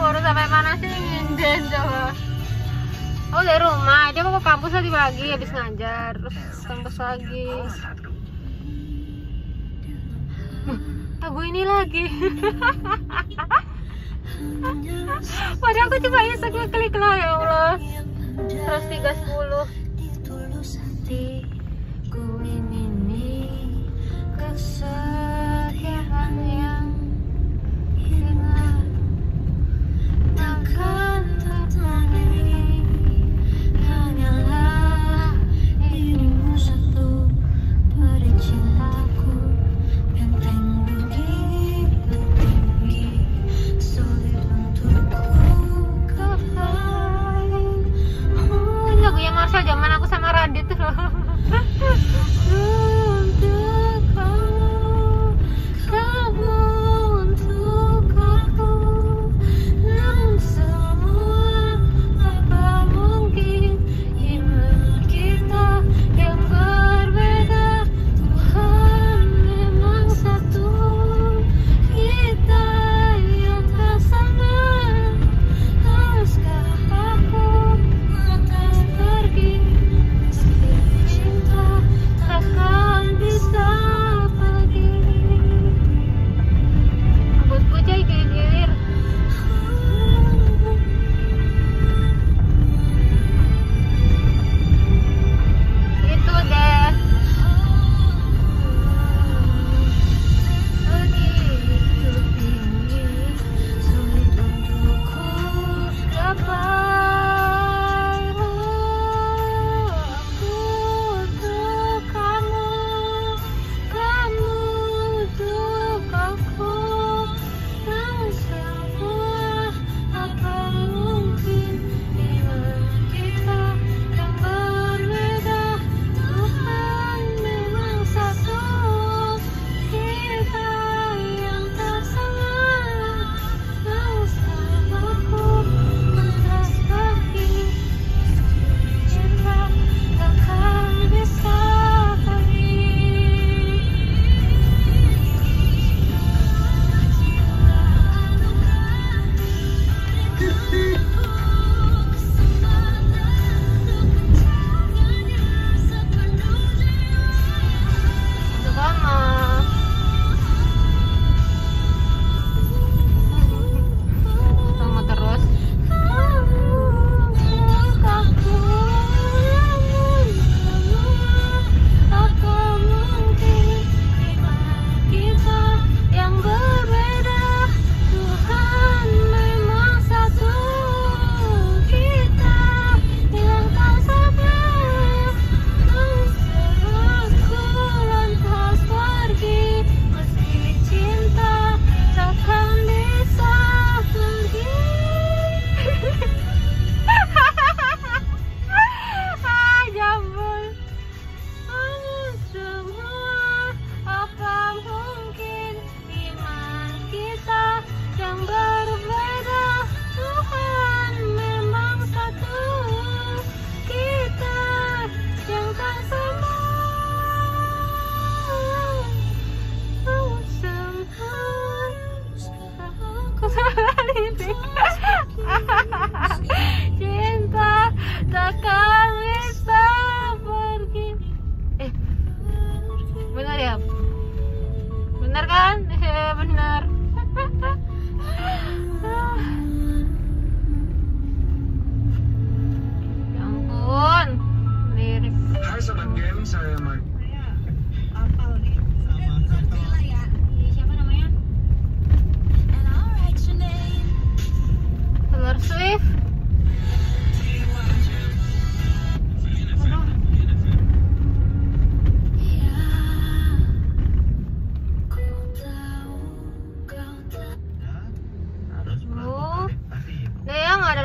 baru sampai mana sih nginden coba? Oh dari rumah. Dia mau ke kampus lagi pagi habis ngajar. Terus kampus lagi. Aku ini lagi. Padahal aku coba ya iseng klik lo ya Allah. Terus 310 ku ini kesal Radit. Loh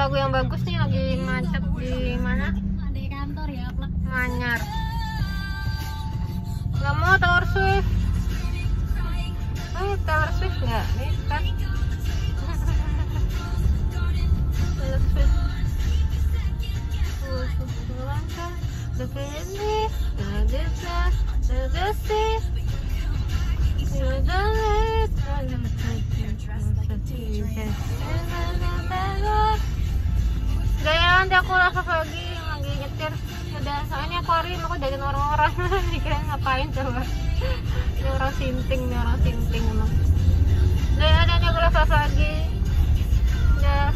lagu yang bagus nih lagi macet di mana? Di kantor ya, plek. Manyar. Gak mau Taylor Swift. Eh, Taylor Swift nggak? kan. dikeluarin aku dari orang-orang dikira ngapain coba ini orang sinting ini orang sinting emang udah ada ada lagi udah